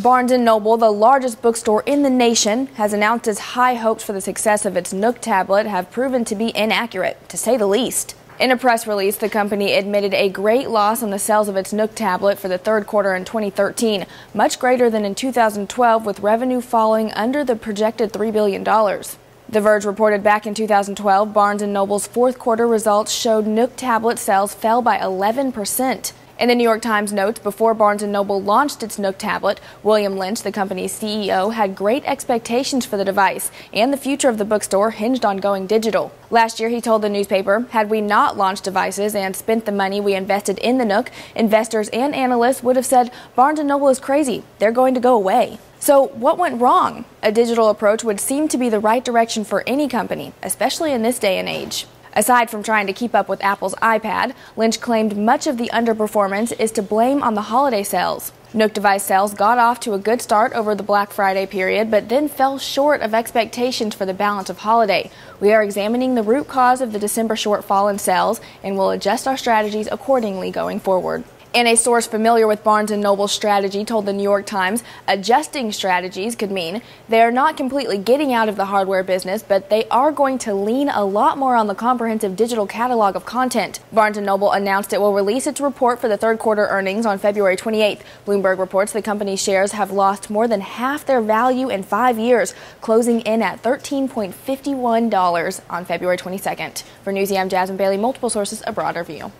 Barnes & Noble, the largest bookstore in the nation, has announced its high hopes for the success of its Nook tablet have proven to be inaccurate, to say the least. In a press release, the company admitted a great loss on the sales of its Nook tablet for the third quarter in 2013, much greater than in 2012, with revenue falling under the projected $3 billion. The Verge reported back in 2012 Barnes & Noble's fourth quarter results showed Nook tablet sales fell by 11 percent. In the New York Times notes, before Barnes & Noble launched its Nook tablet, William Lynch, the company's CEO, had great expectations for the device, and the future of the bookstore hinged on going digital. Last year, he told the newspaper, had we not launched devices and spent the money we invested in the Nook, investors and analysts would have said, Barnes & Noble is crazy. They're going to go away. So, what went wrong? A digital approach would seem to be the right direction for any company, especially in this day and age. Aside from trying to keep up with Apple's iPad, Lynch claimed much of the underperformance is to blame on the holiday sales. Nook device sales got off to a good start over the Black Friday period, but then fell short of expectations for the balance of holiday. We are examining the root cause of the December shortfall in sales and will adjust our strategies accordingly going forward. And a source familiar with Barnes & Noble's strategy told the New York Times adjusting strategies could mean they are not completely getting out of the hardware business, but they are going to lean a lot more on the comprehensive digital catalog of content. Barnes & Noble announced it will release its report for the third quarter earnings on February 28th. Bloomberg reports the company's shares have lost more than half their value in five years, closing in at $13.51 on February 22nd. For Newsy, I'm Jasmine Bailey, multiple sources, a broader view.